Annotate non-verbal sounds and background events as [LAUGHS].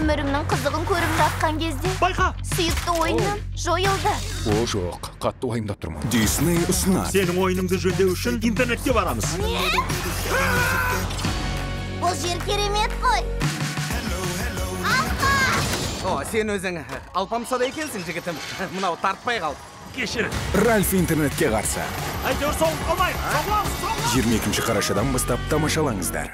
өмірімнің қызығын көріп жатқан кезде байқа! сүйікті ойыным жойылды. О жоқ қатты уайымдап тұрмын. Дисней ұсынады. Сенің ойыныңды жөндеу үшін интернетке барамыз. Бұл жер керемет қой. О сен өзің алпамсада екенсің жігітім. [LAUGHS] Мынау тартпай қалды кешір. Ральф интернетке қарсы. Әйтеуір соғып қалмайық жиырма екінші қарашадан бастап тамашалаңыздар.